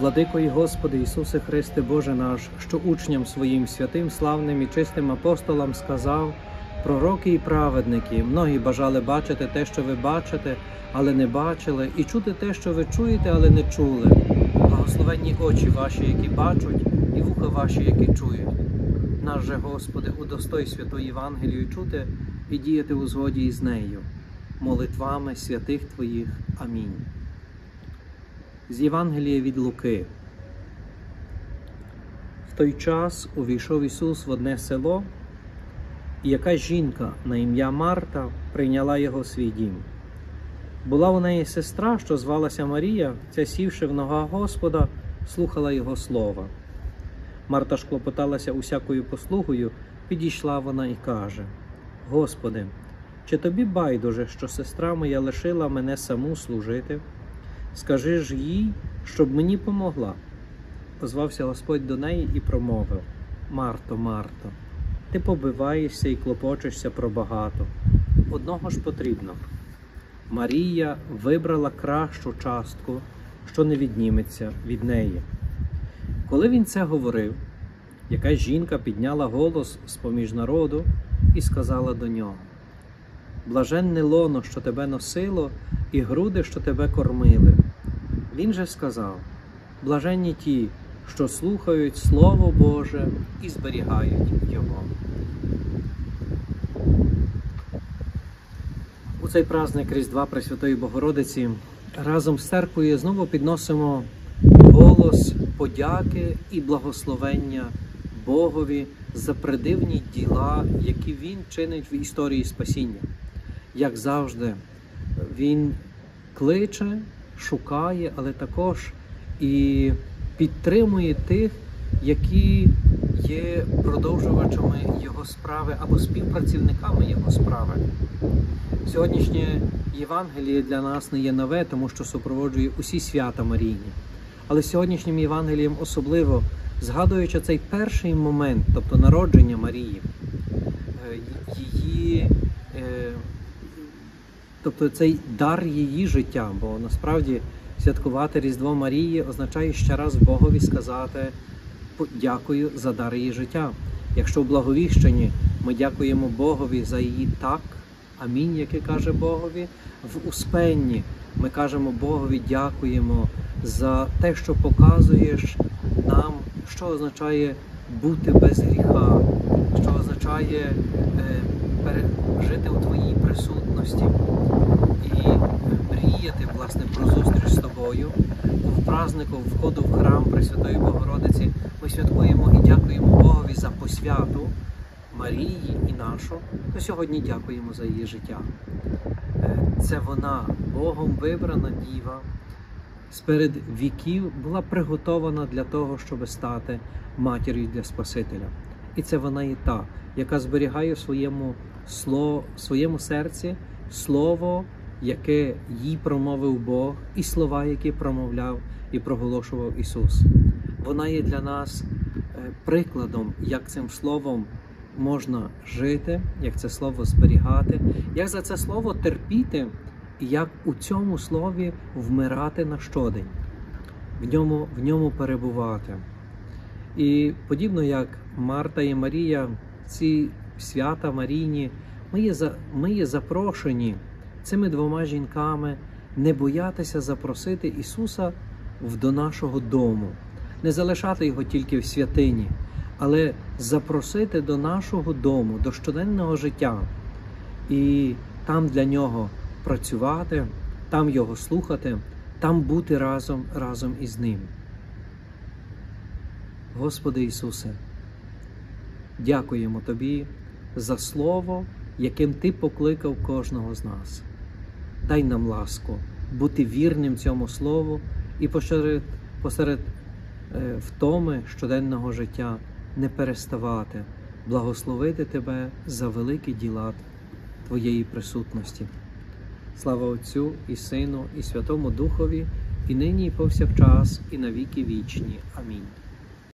Владико і Господи Ісусе Христе Боже наш, що учням своїм святим, славним і чистим апостолам сказав, пророки і праведники, многі бажали бачити те, що ви бачите, але не бачили, і чути те, що ви чуєте, але не чули. Благословенні очі ваші, які бачать, і вуха ваші, які чують. Наш же, Господи, удостой святої Євангелію чути і діяти у згоді із нею, молитвами святих Твоїх. Амінь. З Євангелія від Луки. В той час увійшов Ісус в одне село, і якась жінка на ім'я Марта прийняла його свій дім. Була у неї сестра, що звалася Марія, ця сівши в ногах Господа, слухала Його слова. Марта ж клопоталася усякою послугою, підійшла вона і каже: Господи, чи тобі байдуже, що сестра моя лишила мене саму служити? Скажи ж їй, щоб мені помогла. Озвався Господь до неї і промовив: Марто, Марто, ти побиваєшся і клопочешся про багато. Одного ж потрібно. Марія вибрала кращу частку, що не відніметься від неї. Коли він це говорив, якась жінка підняла голос з поміж народу і сказала до нього: Блаженне лоно, що тебе носило, і груди, що тебе кормили. Він же сказав: Блаженні ті, що слухають Слово Боже і зберігають Його. У цей праздник Різдва Пресвятої Богородиці разом з церквою знову підносимо голос подяки і благословення Богові за придивні діла, які Він чинить в історії спасіння. Як завжди, Він кличе, шукає, але також і підтримує тих, які є продовжувачами Його справи або співпрацівниками Його справи. Сьогоднішнє Євангеліє для нас не є нове, тому що супроводжує усі свята Марійні. Але сьогоднішнім Євангелієм особливо згадуючи цей перший момент, тобто народження Марії, е, її, е, тобто цей дар її життя, бо насправді святкувати Різдво Марії означає ще раз Богові сказати дякую за дар її життя. Якщо в благовіщенні ми дякуємо Богові за її так, амінь, яке каже Богові, в Успенні ми кажемо Богові дякуємо за те, що показуєш нам, що означає бути без гріха, що означає е, жити у твоїй присутності і мріяти власне про зустріч з тобою. У празднику входу в храм Пресвятої Богородиці ми святкуємо і дякуємо Богові за посвяту Марії і нашу. То сьогодні дякуємо за її життя. Е, це вона, Богом вибрана діва сперед віків була приготована для того, щоб стати матір'ю для Спасителя. І це вона і та, яка зберігає в своєму, слово, в своєму серці слово, яке їй промовив Бог, і слова, які промовляв і проголошував Ісус. Вона є для нас е, прикладом, як цим словом можна жити, як це слово зберігати, як за це слово терпіти і як у цьому слові вмирати на щодень, в ньому, в ньому перебувати. І подібно як Марта і Марія, ці свята Марійні, ми є, ми є запрошені цими двома жінками не боятися запросити Ісуса до нашого дому, не залишати його тільки в святині, але запросити до нашого дому, до щоденного життя. І там для нього працювати, там його слухати, там бути разом, разом із ним. Господи Ісусе, дякуємо Тобі за Слово, яким Ти покликав кожного з нас. Дай нам ласку бути вірним цьому Слову і посеред, посеред е, втоми щоденного життя не переставати, благословити Тебе за великі діла Твоєї присутності. Слава Отцю і Сину, і Святому Духові, і нині, і повсякчас, і на віки вічні. Амінь.